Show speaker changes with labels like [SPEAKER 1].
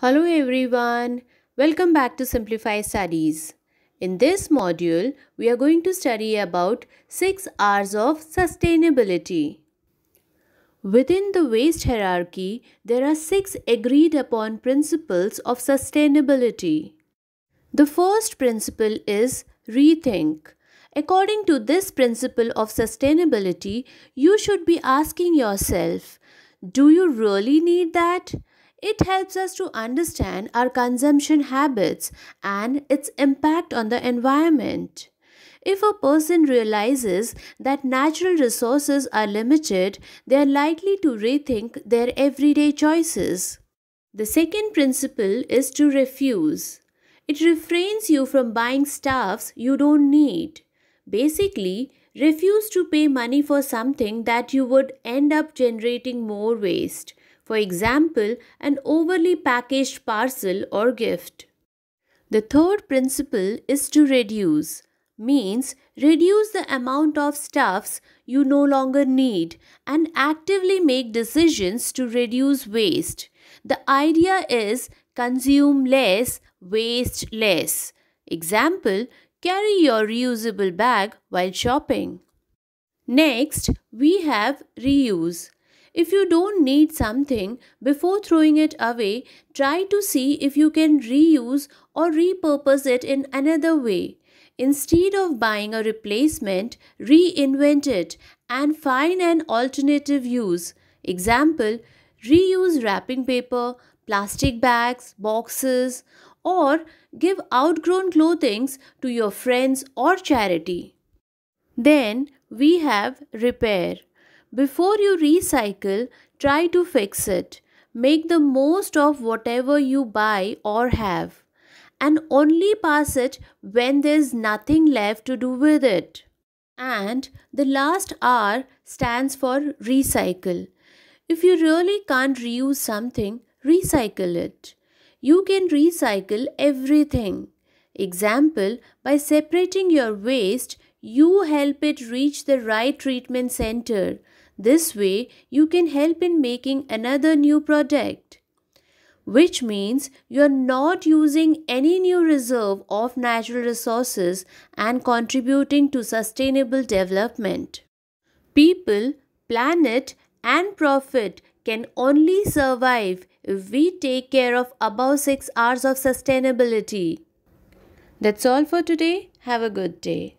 [SPEAKER 1] Hello everyone, welcome back to Simplify Studies. In this module, we are going to study about 6 R's of sustainability. Within the waste hierarchy, there are 6 agreed upon principles of sustainability. The first principle is rethink. According to this principle of sustainability, you should be asking yourself, do you really need that? It helps us to understand our consumption habits and its impact on the environment. If a person realizes that natural resources are limited, they are likely to rethink their everyday choices. The second principle is to refuse. It refrains you from buying stuffs you don't need. Basically, refuse to pay money for something that you would end up generating more waste for example, an overly packaged parcel or gift. The third principle is to reduce, means reduce the amount of stuffs you no longer need and actively make decisions to reduce waste. The idea is consume less, waste less. Example, carry your reusable bag while shopping. Next, we have reuse. If you don't need something, before throwing it away, try to see if you can reuse or repurpose it in another way. Instead of buying a replacement, reinvent it and find an alternative use. Example, reuse wrapping paper, plastic bags, boxes, or give outgrown clothing to your friends or charity. Then we have repair. Before you recycle, try to fix it. Make the most of whatever you buy or have, and only pass it when there's nothing left to do with it. And the last R stands for recycle. If you really can't reuse something, recycle it. You can recycle everything. Example, by separating your waste, you help it reach the right treatment center this way, you can help in making another new product, which means you're not using any new reserve of natural resources and contributing to sustainable development. People, planet, and profit can only survive if we take care of above 6 R's of sustainability. That's all for today. Have a good day.